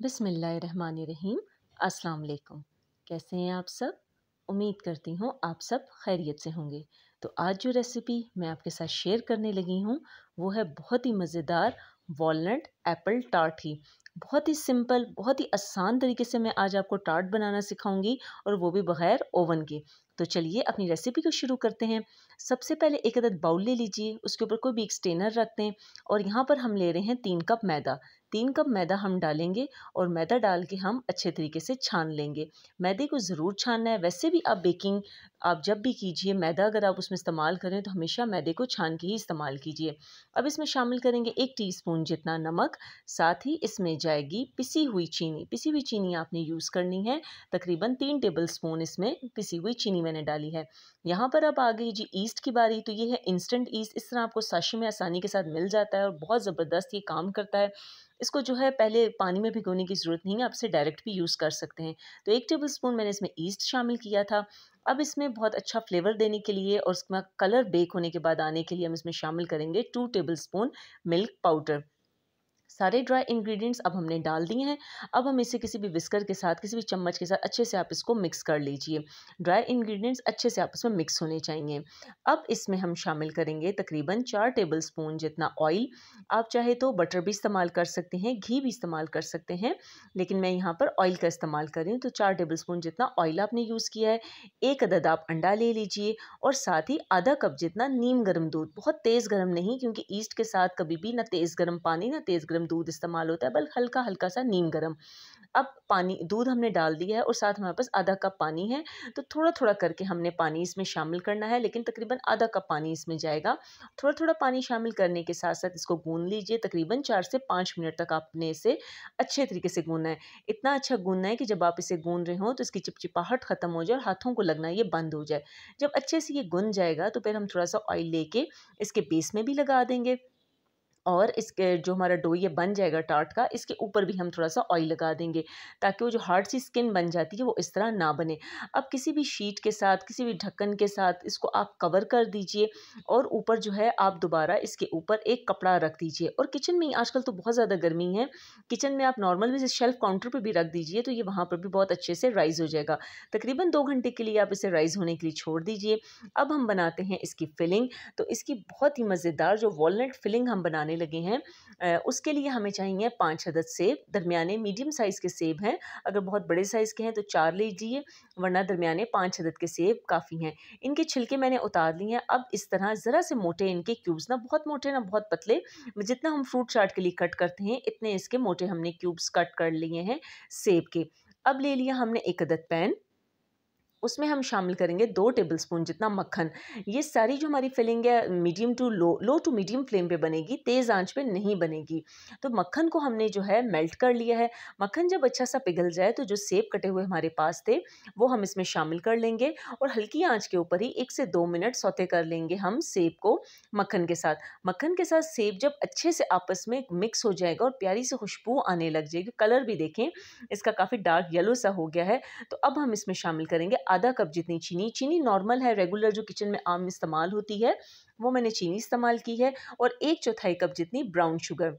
बिसमीम अस्सलाम कैसे हैं आप सब? उम्मीद करती हूँ आप सब खैरियत से होंगे। तो आज जो रेसिपी मैं आपके साथ शेयर करने लगी हूँ, वो है बहुत ही मज़ेदार वॉलनट एप्पल टार्ट। ही बहुत ही सिंपल, बहुत ही आसान तरीके से मैं आज आपको टार्ट बनाना सिखाऊँगी और वो भी बग़ैर ओवन के। तो चलिए अपनी रेसिपी को शुरू करते हैं। सबसे पहले एक अदद बाउल ले लीजिए, उसके ऊपर कोई भी एक स्टेनर रखते हैं और यहाँ पर हम ले रहे हैं तीन कप मैदा। तीन कप मैदा हम डालेंगे और मैदा डाल के हम अच्छे तरीके से छान लेंगे। मैदे को ज़रूर छानना है। वैसे भी आप बेकिंग, आप जब भी कीजिए, मैदा अगर आप उसमें इस्तेमाल करें तो हमेशा मैदे को छान के ही इस्तेमाल कीजिए। अब इसमें शामिल करेंगे एक टीस्पून जितना नमक, साथ ही इसमें जाएगी पिसी हुई चीनी। पिसी हुई चीनी आपने यूज़ करनी है, तकरीबन तीन टेबल स्पून इसमें पिसी हुई चीनी मैंने डाली है। यहाँ पर अब आ गई जी ईस्ट की बारी तो ये है इंस्टेंट ईस्ट। इस तरह आपको साशी में आसानी के साथ मिल जाता है और बहुत ज़बरदस्त ये काम करता है। इसको जो है पहले पानी में भिगोने की ज़रूरत नहीं है, आप इसे डायरेक्ट भी यूज़ कर सकते हैं। तो एक टेबल स्पून मैंने इसमें ईस्ट शामिल किया था। अब इसमें बहुत अच्छा फ्लेवर देने के लिए और उसमें कलर बेक होने के बाद आने के लिए हम इसमें शामिल करेंगे two tablespoon milk powder. सारे ड्राई इंग्रेडिएंट्स अब हमने डाल दिए हैं। अब हम इसे किसी भी विस्कर के साथ, किसी भी चम्मच के साथ अच्छे से आप इसको मिक्स कर लीजिए। ड्राई इंग्रेडिएंट्स अच्छे से आपस में मिक्स होने चाहिए। अब इसमें हम शामिल करेंगे तकरीबन चार टेबल स्पून जितना ऑयल आप चाहे तो बटर भी इस्तेमाल कर सकते हैं, घी भी इस्तेमाल कर सकते हैं, लेकिन मैं यहाँ पर ऑयल का इस्तेमाल कर रही हूँ। तो चार टेबल स्पून जितना ऑयल आपने यूज़ किया है, एक अदद आप अंडा ले लीजिए और साथ ही आधा कप जितना नीम गर्म दूध। बहुत तेज़ गर्म नहीं, क्योंकि ईस्ट के साथ कभी भी ना तेज़ गर्म पानी, ना तेज़ दूध इस्तेमाल होता है, बल्कि हल्का हल्का सा नीम गर्म। अब पानी, दूध हमने डाल दिया है और साथ हमारे पास आधा कप पानी है तो थोड़ा थोड़ा करके हमने पानी इसमें शामिल करना है, लेकिन तकरीबन आधा कप पानी इसमें जाएगा। थोड़ा थोड़ा पानी शामिल करने के साथ साथ इसको गूंद लीजिए, तकरीबन चार से पाँच मिनट तक आपने इसे अच्छे तरीके से गूंदना है। इतना अच्छा गूंदना है कि जब आप इसे गूंद रहे हो तो इसकी चिपचिपाहट ख़त्म हो जाए और हाथों को लगना ये बंद हो जाए। जब अच्छे से ये गुन जाएगा तो फिर हम थोड़ा सा ऑयल लेके इसके बेस में भी लगा देंगे। और इसके जो हमारा डो ये बन जाएगा टार्ट का, इसके ऊपर भी हम थोड़ा सा ऑयल लगा देंगे, ताकि वो जो हार्ड सी स्किन बन जाती है, वो इस तरह ना बने। अब किसी भी शीट के साथ, किसी भी ढक्कन के साथ इसको आप कवर कर दीजिए और ऊपर जो है आप दोबारा इसके ऊपर एक कपड़ा रख दीजिए। और किचन में आजकल तो बहुत ज़्यादा गर्मी है, किचन में आप नॉर्मल भी शेल्फ काउंटर पर भी रख दीजिए तो ये वहाँ पर भी बहुत अच्छे से राइज़ हो जाएगा। तकरीबन दो घंटे के लिए आप इसे राइज़ होने के लिए छोड़ दीजिए। अब हम बनाते हैं इसकी फिलिंग तो इसकी बहुत ही मज़ेदार जो वॉलट फिलिंग हम बनाने लगे हैं। उसके लिए हमें चाहिए पाँच अदद सेब। दरमियाने मीडियम साइज़ के सेब हैं। अगर बहुत बड़े साइज़ के हैं तो चार लीजिए, वरना दरमियाने पाँच अदद के सेब काफ़ी हैं। इनके छिलके मैंने उतार लिए हैं। अब इस तरह ज़रा से मोटे इनके क्यूब्स, ना बहुत मोटे, ना बहुत पतले, जितना हम फ्रूट चाट के लिए कट करते हैं, इतने इसके मोटे हमने क्यूब्स कट कर लिए हैं सेब के। अब ले लिया हमने एक अदद पैन। उसमें हम शामिल करेंगे दो टेबल स्पून जितना मक्खन। ये सारी जो हमारी फिलिंग है, medium to low low to medium flame पे बनेगी, तेज़ आँच पे नहीं बनेगी। तो मक्खन को हमने जो है मेल्ट कर लिया है। मक्खन जब अच्छा सा पिघल जाए तो जो सेब कटे हुए हमारे पास थे, वो हम इसमें शामिल कर लेंगे और हल्की आँच के ऊपर ही एक से दो मिनट सौते कर लेंगे हम सेब को मक्खन के साथ। मक्खन के साथ सेब जब अच्छे से आपस में मिक्स हो जाएगा और प्यारी से खुशबू आने लग जाएगी, कलर भी देखें, इसका काफ़ी डार्क येलो सा हो गया है तो अब हम इसमें शामिल करेंगे आधा कप जितनी चीनी चीनी नॉर्मल है रेगुलर जो किचन में आम इस्तेमाल होती है, वो मैंने चीनी इस्तेमाल की है और एक चौथाई कप जितनी ब्राउन शुगर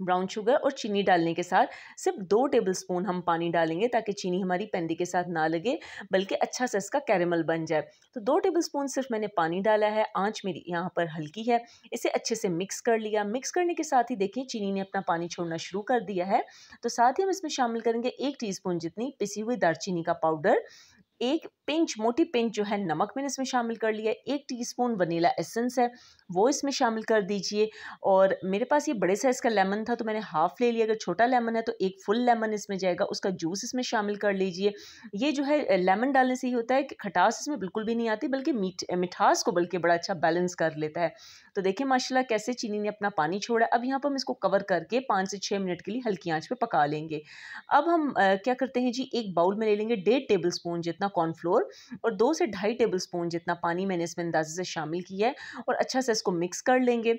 ब्राउन शुगर और चीनी डालने के साथ सिर्फ़ दो टेबल स्पून हम पानी डालेंगे ताकि चीनी हमारी पेंदी के साथ ना लगे, बल्कि अच्छा सा इसका कैरेमल बन जाए। तो दो टेबल स्पून सिर्फ़ मैंने पानी डाला है, आँच मेरी यहाँ पर हल्की है, इसे अच्छे से मिक्स कर लिया। मिक्स करने के साथ ही देखिए चीनी ने अपना पानी छोड़ना शुरू कर दिया है। तो साथ ही हम इसमें शामिल करेंगे एक टी जितनी पिसी हुई दालचीनी का पाउडर एक पिंच, मोटी पिंच जो है नमक मैंने इसमें शामिल कर लिया है। एक टीस्पून वनीला एसेंस है, वो इसमें शामिल कर दीजिए। और मेरे पास ये बड़े साइज़ का लेमन था तो मैंने हाफ़ ले लिया। अगर छोटा लेमन है तो एक फुल लेमन इसमें जाएगा। उसका जूस इसमें शामिल कर लीजिए। ये जो है लेमन डालने से ही होता है कि खटास इसमें बिल्कुल भी नहीं आती, बल्कि मीठ मिठास को बल्कि बड़ा अच्छा बैलेंस कर लेता है। तो देखिए, माशाल्लाह कैसे चीनी ने अपना पानी छोड़ा। अब यहाँ पर हम इसको कवर करके पाँच से छः मिनट के लिए हल्की आँच पर पका लेंगे। अब हम क्या करते हैं जी, एक बाउल में ले लेंगे डेढ़ टेबल स्पून जितना कॉर्नफ्लोर और दो से ढाई टेबल स्पून जितना पानी मैंने इसमें अंदाजे से शामिल किया है और अच्छा से इसको मिक्स कर लेंगे।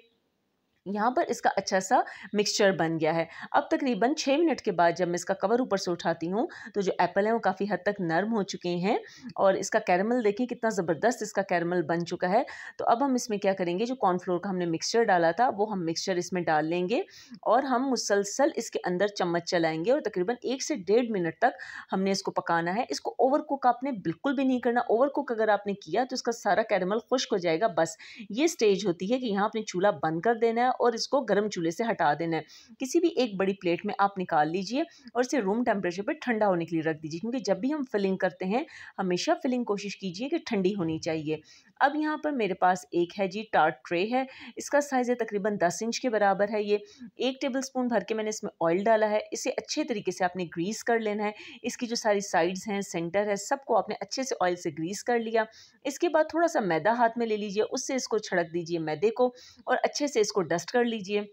यहाँ पर इसका अच्छा सा मिक्सचर बन गया है। अब तकरीबन छः मिनट के बाद जब मैं इसका कवर ऊपर से उठाती हूँ तो जो एप्पल है वो काफ़ी हद तक नरम हो चुके हैं और इसका कैरमल देखिए कितना ज़बरदस्त इसका कैरमल बन चुका है। तो अब हम इसमें क्या करेंगे, जो कॉर्नफ्लोर का हमने मिक्सचर डाला था, वो हम मिक्सचर इसमें डाल लेंगे और हम मुसलसल इसके अंदर चम्मच चलाएँगे और तकरीबन एक से डेढ़ मिनट तक हमने इसको पकाना है। इसको ओवर कुक आपने बिल्कुल भी नहीं करना। ओवर कुक अगर आपने किया तो इसका सारा कैरमल खुश्क हो जाएगा। बस ये स्टेज होती है कि यहाँ आपने चूल्हा बंद कर देना है और इसको गर्म चूल्हे से हटा देना है। किसी भी एक बड़ी प्लेट में आप निकाल लीजिए और इसे रूम टेम्परेचर पर ठंडा होने के लिए रख दीजिए, क्योंकि जब भी हम फिलिंग करते हैं, हमेशा फिलिंग कोशिश कीजिए कि ठंडी होनी चाहिए। अब यहाँ पर मेरे पास एक है जी टार्ट ट्रे है। इसका साइज़ है तकरीबन दस इंच के बराबर है ये। एक टेबल स्पून भर के मैंने इसमें ऑयल डाला है। इसे अच्छे तरीके से आपने ग्रीस कर लेना है। इसकी जो सारी साइड्स हैं सेंटर है, सबको आपने अच्छे से ऑयल से ग्रीस कर लिया। इसके बाद थोड़ा सा मैदा हाथ में ले लीजिए। उससे इसको छड़क दीजिए मैदे को और अच्छे से इसको डस्ट कर लीजिए।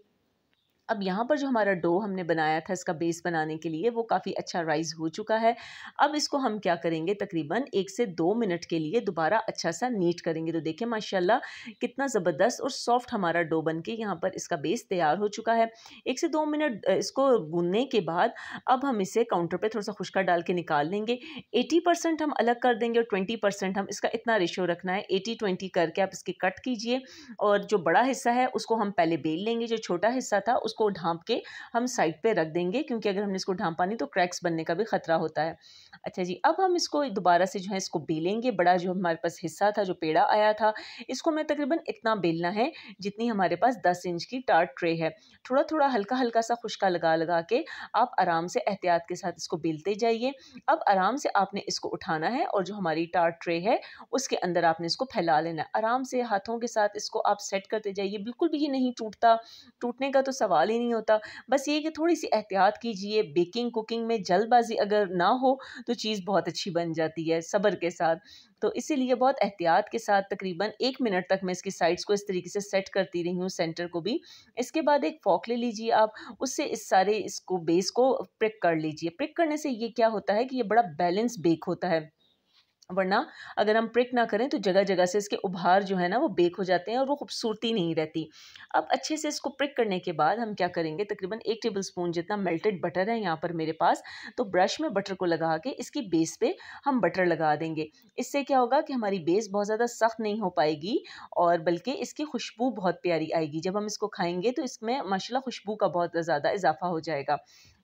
अब यहाँ पर जो हमारा डो हमने बनाया था इसका बेस बनाने के लिए, वो काफ़ी अच्छा राइज़ हो चुका है। अब इसको हम क्या करेंगे? तकरीबन एक से दो मिनट के लिए दोबारा अच्छा सा नीट करेंगे। तो देखिए, माशाल्लाह, कितना ज़बरदस्त और सॉफ्ट हमारा डो बन के यहाँ पर इसका बेस तैयार हो चुका है। एक से दो मिनट इसको गूंदने के बाद अब हम इसे काउंटर पर थोड़ा सा खुशका डाल के निकाल लेंगे। एटी परसेंट हम अलग कर देंगे और ट्वेंटी परसेंट हम इसका इतना रेशो रखना है। एटी ट्वेंटी करके आप इसकी कट कीजिए और जो बड़ा हिस्सा है, उसको हम पहले बेल लेंगे। जो छोटा हिस्सा था, उसको इसको ढांप के हम साइड पे रख देंगे, क्योंकि अगर हमने इसको ढांपा नहीं तो क्रैक्स बनने का भी ख़तरा होता है। अच्छा जी, अब हम इसको दोबारा से जो है इसको बेलेंगे। बड़ा जो हमारे पास हिस्सा था, जो पेड़ा आया था, इसको मैं तकरीबन इतना बेलना है जितनी हमारे पास दस इंच की टार्ट ट्रे है। थोड़ा थोड़ा हल्का हल्का सा खुशका लगा लगा के आप आराम से एहतियात के साथ इसको बेलते जाइए। अब आराम से आपने इसको उठाना है और जो हमारी टार्ट ट्रे है, उसके अंदर आपने इसको फैला लेना है। आराम से हाथों के साथ इसको आप सेट करते जाइए। बिल्कुल भी ये नहीं टूटता। टूटने का तो सवाल ही नहीं होता। बस ये कि थोड़ी सी एहतियात कीजिए, बेकिंग, कुकिंग में जल्दबाजी अगर ना हो तो चीज़ बहुत अच्छी बन जाती है सब्र के साथ। तो इसीलिए बहुत एहतियात के साथ तकरीबन एक मिनट तक मैं इसकी साइड्स को इस तरीके से सेट करती रही हूँ, सेंटर को भी। इसके बाद एक फॉक ले लीजिए आप, उससे इस सारे इसको, बेस को प्रिक कर लीजिए। प्रिक करने से ये क्या होता है कि ये बड़ा बैलेंस बेक होता है। वरना अगर हम प्रिक ना करें तो जगह जगह से इसके उभार जो है ना, वो बेक हो जाते हैं और वो खूबसूरती नहीं रहती। अब अच्छे से इसको प्रिक करने के बाद हम क्या करेंगे? तकरीबन एक टेबल स्पून जितना मेल्टेड बटर है यहाँ पर मेरे पास तो ब्रश में बटर को लगा के इसकी बेस पे हम बटर लगा देंगे। इससे क्या होगा कि हमारी बेस बहुत ज़्यादा सख्त नहीं हो पाएगी और बल्कि इसकी खुशबू बहुत प्यारी आएगी। जब हम इसको खाएँगे तो इसमें माशाल्लाह खुशबू का बहुत ज़्यादा इजाफा हो जाएगा।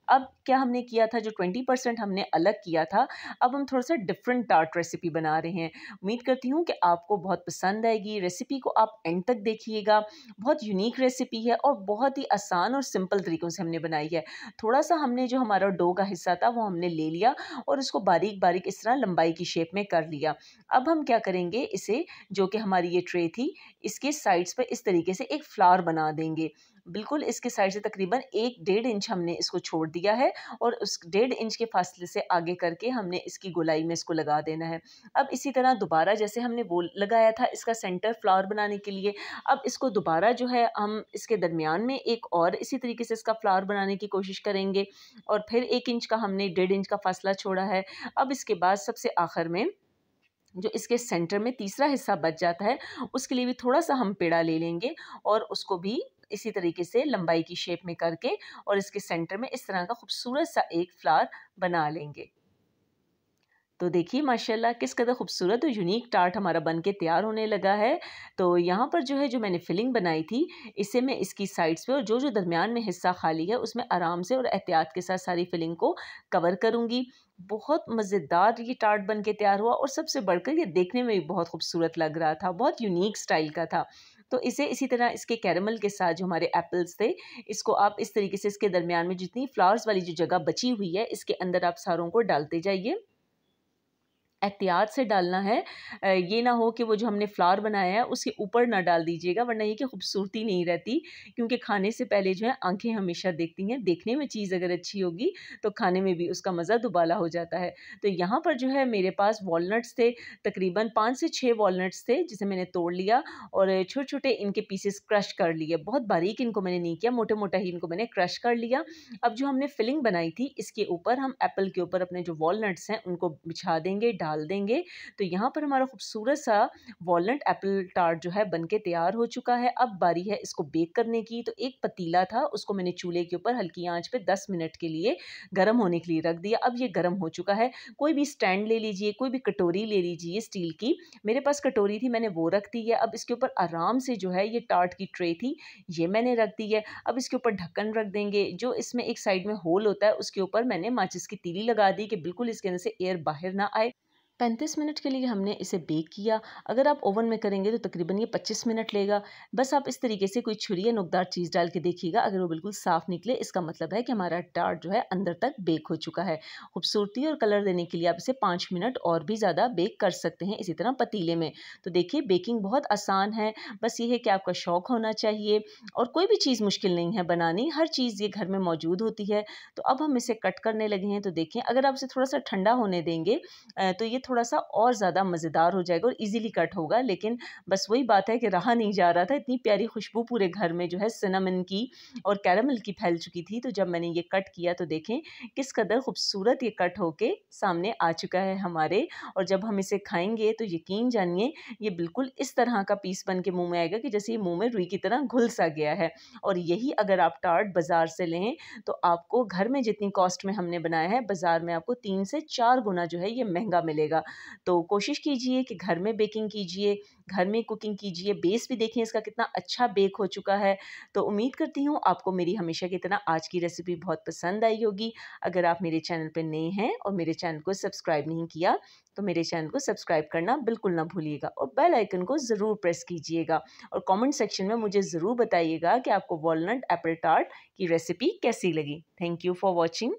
अब क्या हमने किया था? जो ट्वेंटी परसेंट हमने अलग किया था, अब हम थोड़ा सा डिफरेंट टार्ट रेसिपी बना रहे हैं। उम्मीद करती हूँ कि आपको बहुत पसंद आएगी। रेसिपी को आप एंड तक देखिएगा। बहुत यूनिक रेसिपी है और बहुत ही आसान और सिंपल तरीक़ों से हमने बनाई है। थोड़ा सा हमने जो हमारा डो का हिस्सा था, वो हमने ले लिया और उसको बारीक बारीक इस तरह लंबाई की शेप में कर लिया। अब हम क्या करेंगे? इसे जो कि हमारी ये ट्रे थी, इसके साइड्स पर इस तरीके से एक फ्लावर बना देंगे। बिल्कुल इसके साइड से तकरीबन एक डेढ़ इंच हमने इसको छोड़ दिया है और उस डेढ़ इंच के फासले से आगे करके हमने इसकी गोलाई में इसको लगा देना है। अब इसी तरह दोबारा जैसे हमने वो लगाया था इसका सेंटर फ्लावर बनाने के लिए, अब इसको दोबारा जो है हम इसके दरमियान में एक और इसी तरीके से इसका फ्लावर बनाने की कोशिश करेंगे और फिर एक इंच का हमने डेढ़ इंच का फासला छोड़ा है। अब इसके बाद सबसे आखिर में जो इसके सेंटर में तीसरा हिस्सा बच जाता है, उसके लिए भी थोड़ा सा हम पेड़ा ले लेंगे और उसको भी इसी तरीके से लंबाई की शेप में करके और इसके सेंटर में इस तरह का खूबसूरत सा एक फ्लावर बना लेंगे। तो देखिए, माशाल्लाह, किस कदर खूबसूरत और यूनिक टार्ट हमारा बन के तैयार होने लगा है। तो यहाँ पर जो है, जो मैंने फिलिंग बनाई थी, इसे मैं इसकी साइड्स पे और जो जो दरमियान में हिस्सा खाली है, उसमें आराम से और एहतियात के साथ सारी फिलिंग को कवर करूँगी। बहुत मज़ेदार ये टार्ट बन के तैयार हुआ और सबसे बढ़कर ये देखने में भी बहुत खूबसूरत लग रहा था, बहुत यूनिक स्टाइल का था। तो इसे इसी तरह इसके कैरमल के साथ जो हमारे एप्पल्स थे, इसको आप इस तरीके से इसके दरमियान में जितनी फ्लावर्स वाली जो जगह बची हुई है, इसके अंदर आप सारों को डालते जाइए। एहतियात से डालना है। ये ना हो कि वो जो हमने फ्लावर बनाया है, उसके ऊपर ना डाल दीजिएगा, वरना ये कि खूबसूरती नहीं रहती, क्योंकि खाने से पहले जो है आँखें हमेशा देखती हैं। देखने में चीज़ अगर अच्छी होगी तो खाने में भी उसका मज़ा दुबाला हो जाता है। तो यहाँ पर जो है मेरे पास वॉलनट्स थे, तकरीबन पाँच से छः वॉलनट्स थे, जिसे मैंने तोड़ लिया और छोटे छोटे इनके पीसेस क्रश कर लिए। बहुत बारीक इनको मैंने नहीं किया मोटे मोटा ही इनको मैंने क्रश कर लिया। अब जो हमने फिलिंग बनाई थी, इसके ऊपर हम एप्पल के ऊपर अपने जो वॉलनट्स हैं, उनको बिछा देंगे, डाल डाल देंगे। तो यहाँ पर हमारा खूबसूरत सा वॉलट एप्पल टार्ट जो है बन तैयार हो चुका है। अब बारी है इसको बेक करने की। तो एक पतीला था, उसको मैंने चूल्हे के ऊपर हल्की आँच पे 10 मिनट के लिए गर्म होने के लिए रख दिया। अब ये गर्म हो चुका है। कोई भी स्टैंड ले लीजिए, कोई भी कटोरी ले लीजिए स्टील की। मेरे पास कटोरी थी, मैंने वो रख दी है। अब इसके ऊपर आराम से जो है ये टार्ट की ट्रे थी, ये मैंने रख दी है। अब इसके ऊपर ढक्कन रख देंगे, जो इसमें एक साइड में होल होता है, उसके ऊपर मैंने माचिस की तीली लगा दी कि बिल्कुल इसके अंदर से एयर बाहर ना आए। पैंतीस मिनट के लिए हमने इसे बेक किया। अगर आप ओवन में करेंगे तो तकरीबन ये पच्चीस मिनट लेगा। बस आप इस तरीके से कोई छुरी या नुकदार चीज़ डाल के देखिएगा, अगर वो बिल्कुल साफ़ निकले, इसका मतलब है कि हमारा टार्ट जो है अंदर तक बेक हो चुका है। खूबसूरती और कलर देने के लिए आप इसे पाँच मिनट और भी ज़्यादा बेक कर सकते हैं इसी तरह पतीले में। तो देखिए, बेकिंग बहुत आसान है। बस ये है कि आपका शौक़ होना चाहिए और कोई भी चीज़ मुश्किल नहीं है बनानी। हर चीज़ ये घर में मौजूद होती है। तो अब हम इसे कट करने लगे हैं। तो देखें अगर आप इसे थोड़ा सा ठंडा होने देंगे तो ये थोड़ा सा और ज़्यादा मज़ेदार हो जाएगा और इजीली कट होगा। लेकिन बस वही बात है कि रहा नहीं जा रहा था, इतनी प्यारी खुशबू पूरे घर में जो है सिनेमन की और कैरमल की फैल चुकी थी। तो जब मैंने ये कट किया तो देखें किस कदर खूबसूरत ये कट होके सामने आ चुका है हमारे। और जब हम इसे खाएँगे तो यकीन जानिए ये बिल्कुल इस तरह का पीस बन के मुँह में आएगा कि जैसे ये मुँह में रुई की तरह घुल सा गया है। और यही अगर आप टार्ट बाज़ार से लें तो आपको घर में जितनी कॉस्ट में हमने बनाया है, बाज़ार में आपको तीन से चार गुना जो है ये महँगा मिलेगा। तो कोशिश कीजिए कि घर में बेकिंग कीजिए, घर में कुकिंग कीजिए, बेस भी देखें इसका कितना अच्छा बेक हो चुका है। तो उम्मीद करती हूँ आपको मेरी हमेशा की तरह आज की रेसिपी बहुत पसंद आई होगी। अगर आप मेरे चैनल पर नए हैं और मेरे चैनल को सब्सक्राइब नहीं किया तो मेरे चैनल को सब्सक्राइब करना बिल्कुल ना भूलिएगा और बेल आइकन को ज़रूर प्रेस कीजिएगा और कमेंट सेक्शन में मुझे ज़रूर बताइएगा कि आपको वॉलनट एप्पल टार्ट की रेसिपी कैसी लगी। Thank you for watching.